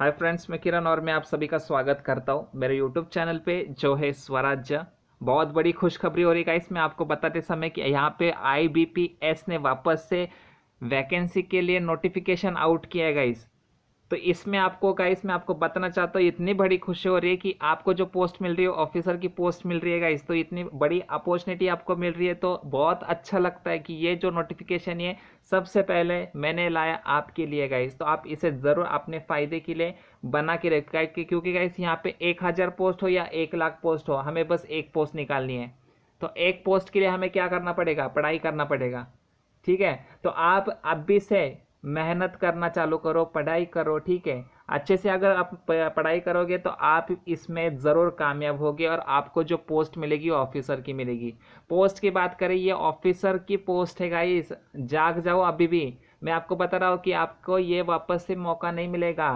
Hi friends, मैं किरण और मैं आप सभी का स्वागत करता हूँ मेरे यूट्यूब चैनल पे, जो है स्वराज्य। बहुत बड़ी खुशखबरी हो रही है इसमें आपको बताते समय कि यहाँ पे आईबीपीएस ने वापस से वैकेंसी के लिए नोटिफिकेशन आउट किया है गाइस तो इसमें आपको गाइस मैं आपको बताना चाहता हूँ, इतनी बड़ी खुशी हो रही है कि आपको जो पोस्ट मिल रही है ऑफिसर की पोस्ट मिल रही है गाइस तो इतनी बड़ी अपॉर्चुनिटी आपको मिल रही है तो बहुत अच्छा लगता है कि ये जो नोटिफिकेशन है सबसे पहले मैंने लाया आपके लिए गाइस तो आप इसे ज़रूर अपने फ़ायदे के लिए बना के रखें क्योंकि गाइस यहाँ पे एक हज़ार पोस्ट हो या एक लाख पोस्ट हो, हमें बस एक पोस्ट निकालनी है। तो एक पोस्ट के लिए हमें क्या करना पड़ेगा? पढ़ाई करना पड़ेगा। ठीक है? तो आप अभी से मेहनत करना चालू करो, पढ़ाई करो, ठीक है? अच्छे से अगर आप पढ़ाई करोगे तो आप इसमें ज़रूर कामयाब होगे और आपको जो पोस्ट मिलेगी ऑफिसर की मिलेगी। पोस्ट की बात करें, ये ऑफिसर की पोस्ट है गाइस जाग जाओ अभी भी। मैं आपको बता रहा हूँ कि आपको ये वापस से मौका नहीं मिलेगा।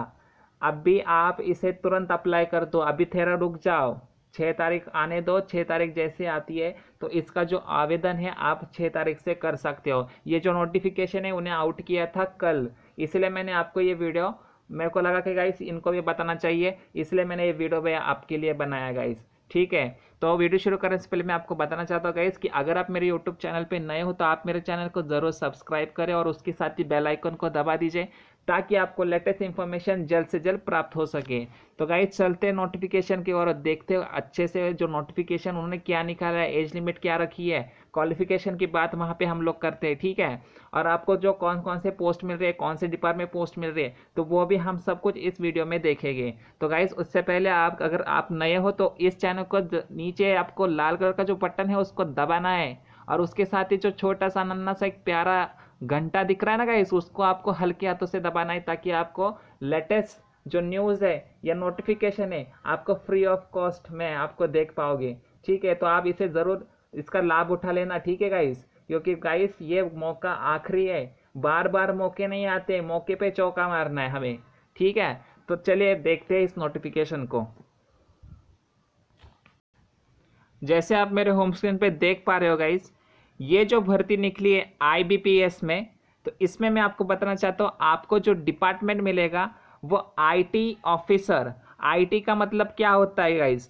अभी आप इसे तुरंत अप्लाई कर दो। अभी थेरा रुक जाओ। छः तारीख आने दो छः तारीख जैसे आती है तो इसका जो आवेदन है, आप छः तारीख से कर सकते हो। ये जो नोटिफिकेशन है, उन्हें आउट किया था कल। इसलिए मैंने आपको ये वीडियो मेरे को लगा कि गाइस इनको भी बताना चाहिए। इसलिए मैंने ये वीडियो भी आपके लिए बनाया गाइस ठीक है? तो वीडियो शुरू करने से पहले मैं आपको बताना चाहता हूँ गाइस कि अगर आप मेरे यूट्यूब चैनल पे नए हो तो आप मेरे चैनल को ज़रूर सब्सक्राइब करें और उसके साथ ही बेल आइकन को दबा दीजिए। ताकि आपको लेटेस्ट इन्फॉर्मेशन जल्द से जल्द प्राप्त हो सके। तो गाइज़ चलते नोटिफिकेशन की ओर देखते हो अच्छे से जो नोटिफिकेशन उन्होंने क्या निकाला है एज लिमिट क्या रखी है क्वालिफिकेशन की बात वहाँ पे हम लोग करते हैं, ठीक है? और आपको जो कौन कौन से पोस्ट मिल रहे हैं, कौन से डिपार्टमेंट पोस्ट मिल रही है तो वो भी हम सब कुछ इस वीडियो में देखेंगे। तो गाइज़ उससे पहले आप, अगर आप नए हो तो इस चैनल को नीचे आपको लाल कलर का जो बटन है उसको दबाना है। और उसके साथ ही जो छोटा सा नन्ना सा एक प्यारा घंटा दिख रहा है ना गाइस उसको आपको हल्के हाथों से दबाना है ताकि आपको लेटेस्ट जो न्यूज़ है या नोटिफिकेशन है, आपको फ्री ऑफ़ कॉस्ट में आपको देख पाओगे। ठीक है तो आप इसे ज़रूर इसका लाभ उठा लेना, ठीक है गाइस क्योंकि गाइस ये मौका आखिरी है। बार बार मौके नहीं आते, मौके पे चौका मारना है हमें। ठीक है तो चलिए देखते हैं इस नोटिफिकेशन को। जैसे आप मेरे होम स्क्रीन पे देख पा रहे हो गाइस ये जो भर्ती निकली है आईबीपीएस में तो इसमें मैं आपको बताना चाहता हूँ, आपको जो डिपार्टमेंट मिलेगा, वो आईटी ऑफिसर आईटी का मतलब क्या होता है गाइज़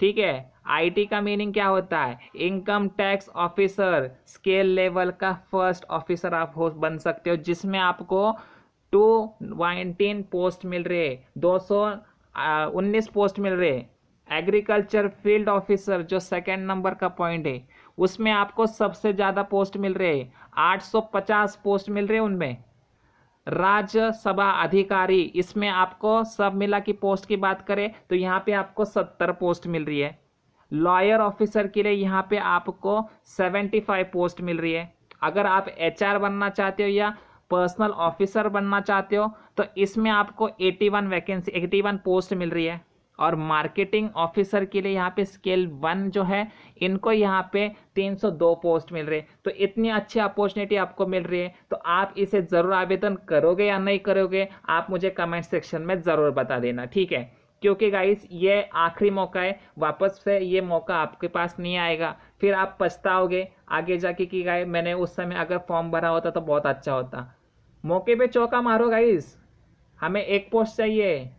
ठीक है आईटी का मीनिंग क्या होता है? Income tax officer scale level का फ़र्स्ट ऑफिसर आप हो, बन सकते हो, जिसमें आपको टू नाइनटीन पोस्ट मिल रहे दो सौ उन्नीस पोस्ट मिल रहे एग्रीकल्चर फ़ील्ड ऑफिसर जो सेकेंड नंबर का पॉइंट है उसमें आपको सबसे ज़्यादा पोस्ट मिल रहे हैं। 850 पोस्ट मिल रहे हैं उनमें। राज्यसभा अधिकारी, इसमें आपको सब मिला की पोस्ट की बात करें तो यहाँ पे आपको 70 पोस्ट मिल रही है। लॉयर ऑफिसर के लिए यहाँ पे आपको 75 पोस्ट मिल रही है। अगर आप एचआर बनना चाहते हो या पर्सनल ऑफिसर बनना चाहते हो तो इसमें आपको 81 वैकेंसी 81 पोस्ट मिल रही है। और मार्केटिंग ऑफिसर के लिए यहाँ पे स्केल वन जो है, इनको यहाँ पे 302 पोस्ट मिल रहे तो इतनी अच्छी अपॉर्चुनिटी आपको मिल रही है। तो आप इसे ज़रूर आवेदन करोगे या नहीं करोगे, आप मुझे कमेंट सेक्शन में ज़रूर बता देना, ठीक है? क्योंकि गाइस ये आखिरी मौका है, वापस से ये मौका आपके पास नहीं आएगा। फिर आप पछताओगे आगे जाके कि गाय मैंने उस समय अगर फॉर्म भरा होता तो बहुत अच्छा होता। मौके पे चौका मारो गाइस हमें एक पोस्ट चाहिए।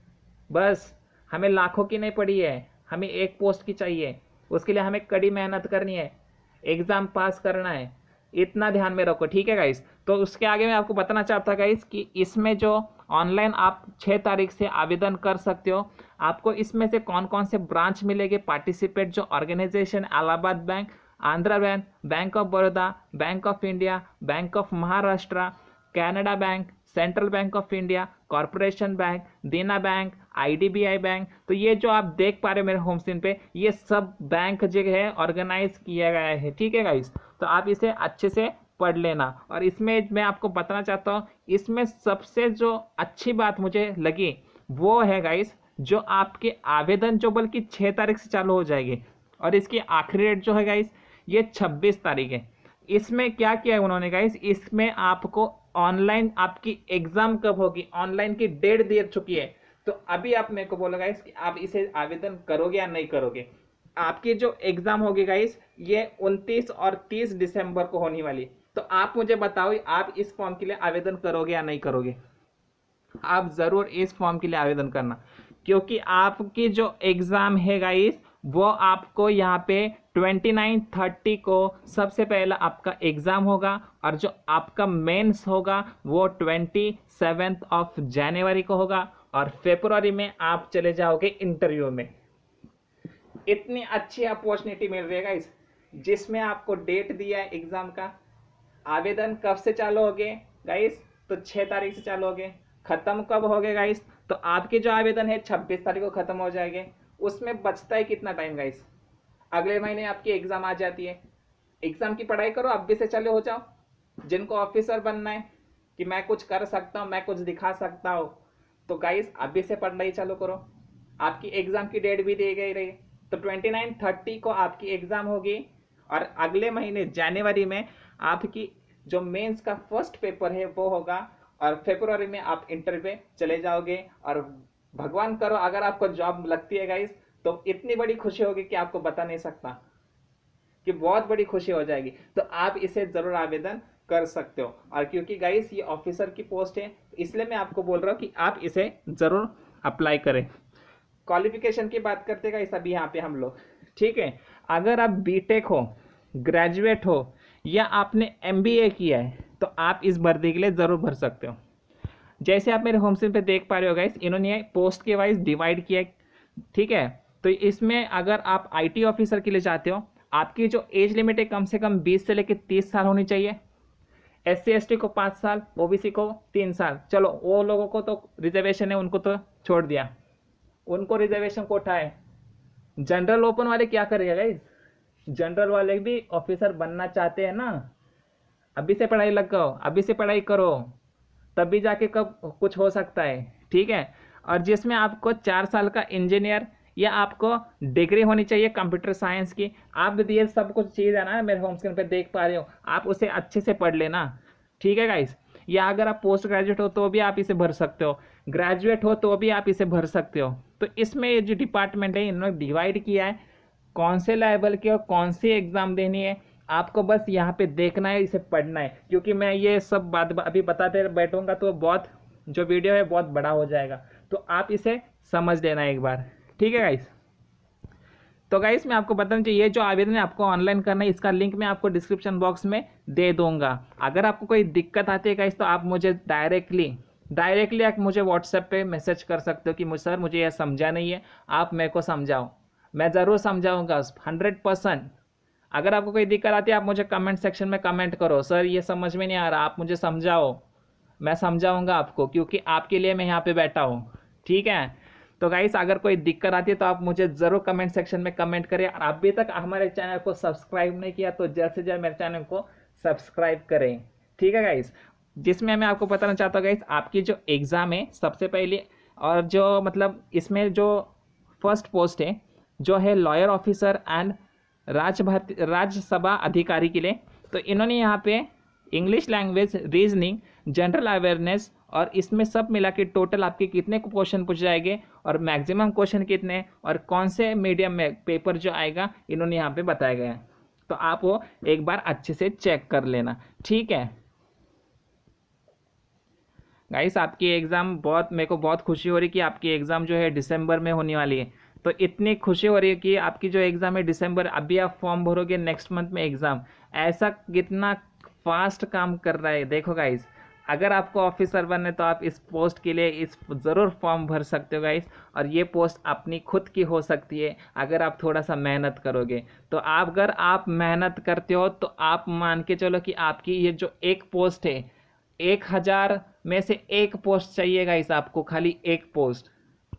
बस। हमें लाखों की नहीं पड़ी है, हमें एक पोस्ट की चाहिए। उसके लिए हमें कड़ी मेहनत करनी है एग्ज़ाम पास करना है। इतना ध्यान में रखो, ठीक है गाइस तो उसके आगे मैं आपको बताना चाहता गाइस कि इसमें जो ऑनलाइन आप छः तारीख से आवेदन कर सकते हो, आपको इसमें से कौन कौन से ब्रांच मिलेंगे? पार्टिसिपेट जो organisation Allahabad bank Andhra bank bank of Baroda bank of India bank of Maharashtra Canada bank central bank of India, corporation bank, Dena bank IDBI bank तो ये जो आप देख पा रहे हो मेरे होम स्क्रीन पे, ये सब बैंक जो है ऑर्गेनाइज किया गया है, ठीक है गाइस तो आप इसे अच्छे से पढ़ लेना। और इसमें मैं आपको बताना चाहता हूँ, इसमें सबसे जो अच्छी बात मुझे लगी, वो है गाइस जो आपके आवेदन जो बल्कि छः तारीख से चालू हो जाएगी, और इसकी आखिरी डेट जो है गाइस ये छब्बीस तारीख है। इसमें क्या किया है उन्होंने गाइस इसमें आपको ऑनलाइन आपकी एग्ज़ाम कब होगी? ऑनलाइन की डेट दे चुकी है। तो अभी आप मेरे को बोलो गाइस कि आप इसे आवेदन करोगे या नहीं करोगे? आपकी जो एग्ज़ाम होगी गाइस ये 29 और 30 दिसंबर को होने वाली। तो आप मुझे बताओ, आप इस फॉर्म के लिए आवेदन करोगे या नहीं करोगे? आप ज़रूर इस फॉर्म के लिए आवेदन करना। क्योंकि आपकी जो एग्ज़ाम है गाइस वो आपको यहाँ पे ट्वेंटी नाइन थर्टी को सबसे पहला आपका एग्ज़ाम होगा और जो आपका मेंस होगा वो ट्वेंटी सेवेंथ ऑफ़ जनवरी को होगा और फेब्रुवरी में आप चले जाओगे इंटरव्यू में। इतनी अच्छी अपॉर्चुनिटी मिल रही है गाइस जिसमें आपको डेट दिया है एग्ज़ाम का। आवेदन कब से चालू हो गए? गाइस तो छः तारीख से चालू हो गए। ख़त्म कब हो गए गाइस तो आपके जो आवेदन है, छब्बीस तारीख को ख़त्म हो जाएँगे। उसमें बचता है कितना टाइम गाइस अगले महीने आपकी एग्ज़ाम आ जाती है। एग्ज़ाम की पढ़ाई करो अभी से चालू हो जाओ। जिनको ऑफिसर बनना है कि मैं कुछ कर सकता हूँ, मैं कुछ दिखा सकता हूँ। तो गाइस अभी से पढ़ाई चालू करो। आपकी एग्ज़ाम की डेट भी दी गई रही। तो ट्वेंटी नाइन थर्टी को आपकी एग्ज़ाम होगी। और अगले महीने जनवरी में आपकी जो मेंस का फ़र्स्ट पेपर है, वो होगा। और फेब्रुवरी में आप इंटरव्यू चले जाओगे। और भगवान करो, अगर आपको जॉब लगती है गाइस तो इतनी बड़ी खुशी होगी कि आपको बता नहीं सकता, कि बहुत बड़ी खुशी हो जाएगी। तो आप इसे ज़रूर आवेदन कर सकते हो। और क्योंकि गाइस ये ऑफिसर की पोस्ट है इसलिए मैं आपको बोल रहा हूँ कि आप इसे ज़रूर अप्लाई करें। क्वालिफिकेशन की बात करते गाइस अभी यहाँ पे हम लोग। ठीक है? अगर आप बीटेक हो ग्रेजुएट हो, या आपने एमबीए किया है तो आप इस भर्ती के लिए ज़रूर भर सकते हो। जैसे आप मेरे होम स्क्रीन पे देख पा रहे हो गाइस इन्होंने पोस्ट के वाइज डिवाइड किया ठीक है? तो इसमें अगर आप आईटी ऑफिसर के लिए चाहते हो, आपकी जो एज लिमिट है कम से कम 20 से लेकर 30 साल होनी चाहिए। एस सी एस टी को पाँच साल ओबीसी को तीन साल। चलो, वो लोगों को तो रिजर्वेशन है, उनको तो छोड़ दिया। उनको रिजर्वेशन को उठाए जनरल ओपन वाले क्या करेगा गाइज़ जनरल वाले भी ऑफिसर बनना चाहते हैं ना? अभी से पढ़ाई लग गो अभी से पढ़ाई करो। तभी जाके कब कुछ हो सकता है, ठीक है? और जिसमें आपको चार साल का इंजीनियर या आपको डिग्री होनी चाहिए कंप्यूटर साइंस की, आप ये सब कुछ चीज़ है ना, मेरे होम स्क्रीन पे देख पा रहे हो, आप उसे अच्छे से पढ़ लेना, ठीक है गाइस या अगर आप पोस्ट ग्रेजुएट हो तो भी आप इसे भर सकते हो ग्रेजुएट हो तो भी आप इसे भर सकते हो। तो इसमें ये जो डिपार्टमेंट है, इन्होंने डिवाइड किया है, कौन से लेवल के और कौन सी एग्ज़ाम देनी है आपको बस यहाँ पे देखना है, इसे पढ़ना है। क्योंकि मैं ये सब बात अभी बताते बैठूँगा तो बहुत, जो वीडियो है, बहुत बड़ा हो जाएगा। तो आप इसे समझ लेना एक बार। ठीक है गाइस तो गाइस मैं आपको बताना चाहिए, ये जो आवेदन है आपको ऑनलाइन करना है, इसका लिंक मैं आपको डिस्क्रिप्शन बॉक्स में दे दूँगा। अगर आपको कोई दिक्कत आती है गाइस तो आप मुझे डायरेक्टली डायरेक्टली आप मुझे व्हाट्सएप पे मैसेज कर सकते हो कि मुझे, सर, मुझे यह समझा नहीं है। आप मेरे को समझाओ। मैं ज़रूर समझाऊँगा हंड्रेड परसेंट अगर आपको कोई दिक्कत आती है, आप मुझे कमेंट सेक्शन में कमेंट करो। सर ये समझ में नहीं आ रहा, आप मुझे समझाओ। मैं समझाऊँगा आपको, क्योंकि आपके लिए मैं यहाँ पे बैठा हूँ। ठीक है? तो गाइस अगर कोई दिक्कत आती है तो आप मुझे ज़रूर कमेंट सेक्शन में कमेंट करें और अभी तक हमारे चैनल को सब्सक्राइब नहीं किया तो जल्द से जल्द मेरे चैनल को सब्सक्राइब करें। ठीक है गाइस जिसमें मैं आपको बताना चाहता हूँ गाइस आपकी जो एग्ज़ाम है, सबसे पहले और जो मतलब इसमें जो फ़र्स्ट पोस्ट है, जो है lawyer officer and Raj Rajya Sabha अधिकारी के लिए। तो इन्होंने यहाँ पे English language reasoning general awareness और इसमें सब मिला के टोटल आपके कितने क्वेश्चन पूछ जाएँगे और मैक्सिमम क्वेश्चन कितने और कौन से मीडियम में पेपर जो आएगा, इन्होंने यहाँ पे बताया गया है। तो आप वो एक बार अच्छे से चेक कर लेना। ठीक है? गाइस आपकी एग्ज़ाम बहुत, मेरे को बहुत खुशी हो रही कि आपकी एग्ज़ाम जो है दिसंबर में होने वाली है। तो इतनी खुशी हो रही है कि आपकी जो एग्ज़ाम है दिसंबर अभी आप फॉर्म भरोगे नेक्स्ट मंथ में एग्ज़ाम ऐसा कितना फास्ट काम कर रहा है, देखो गाइस अगर आपको ऑफिसर बनने तो आप इस पोस्ट के लिए इस ज़रूर फॉर्म भर सकते हो गाइस और ये पोस्ट अपनी खुद की हो सकती है, अगर आप थोड़ा सा मेहनत करोगे। तो आप अगर आप मेहनत करते हो तो आप मान के चलो कि आपकी ये जो एक पोस्ट है, एक हज़ार में से एक पोस्ट चाहिए गाइस आपको, खाली एक पोस्ट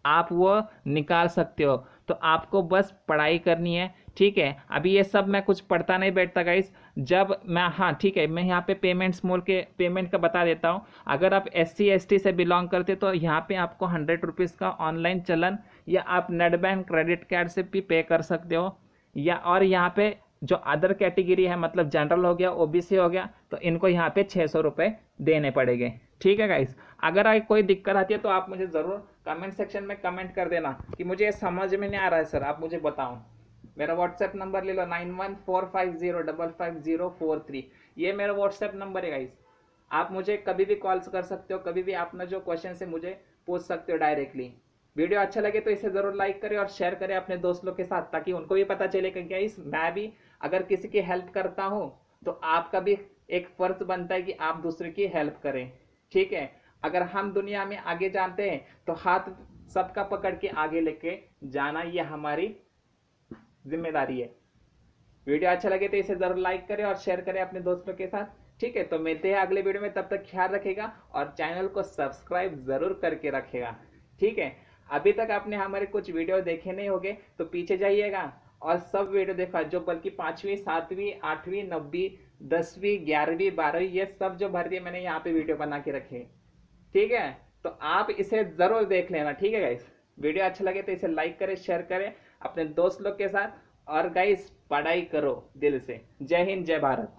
आप वो निकाल सकते हो। तो आपको बस पढ़ाई करनी है, ठीक है? अभी ये सब मैं कुछ पढ़ता नहीं बैठता गाइस जब मैं हाँ ठीक है, मैं यहाँ पे पेमेंट्स मोल के पेमेंट का बता देता हूँ। अगर आप एस सी से बिलोंग करते तो यहाँ पे आपको हंड्रेड रुपीज़ का ऑनलाइन चलन, या आप नेट बैंक क्रेडिट कार्ड से भी पे कर सकते हो। या और यहाँ पे जो अदर कैटेगरी है मतलब जनरल हो गया ओबीसी हो गया तो इनको यहाँ पे छः सौ रुपये देने पड़ेंगे। ठीक है गाइस अगर आई कोई दिक्कत आती है तो आप मुझे ज़रूर कमेंट सेक्शन में कमेंट कर देना कि मुझे समझ में नहीं आ रहा है सर आप मुझे बताओ। मेरा व्हाट्सएप नंबर ले लो nine one four five zero double five zero four three ये मेरा व्हाट्सएप नंबर है गाइस आप मुझे कभी भी कॉल कर सकते हो, कभी भी अपना जो क्वेश्चन है मुझे पूछ सकते हो डायरेक्टली वीडियो अच्छा लगे तो इसे ज़रूर लाइक करें और शेयर करें अपने दोस्त के साथ, ताकि उनको भी पता चले कि क्या इस, मैं भी अगर किसी की हेल्प करता हूँ तो आपका भी एक फ़र्ज़ बनता है कि आप दूसरे की हेल्प करें। ठीक है? अगर हम दुनिया में आगे जानते हैं तो हाथ सबका पकड़ के आगे लेके जाना ये हमारी ज़िम्मेदारी है। वीडियो अच्छा लगे तो इसे ज़रूर लाइक करें और शेयर करें अपने दोस्तों के साथ। ठीक है तो मिलते हैं अगले वीडियो में, तब तक ख्याल रखेगा और चैनल को सब्सक्राइब ज़रूर करके रखेगा। ठीक है, अभी तक आपने हमारे कुछ वीडियो देखे नहीं होंगे तो पीछे जाइएगा और सब वीडियो देखा, जो बल्कि पांचवी, सातवीं, आठवीं नब्बी दसवीं, ग्यारहवीं, बारहवीं, ये सब जो भर्ती मैंने यहाँ पे वीडियो बना के रखे ठीक है? तो आप इसे ज़रूर देख लेना, ठीक है गाइस वीडियो अच्छा लगे तो इसे लाइक करें शेयर करें अपने दोस्त लोग के साथ और गाइस पढ़ाई करो दिल से। जय हिंद, जय भारत।